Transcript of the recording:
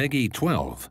Peggy 12.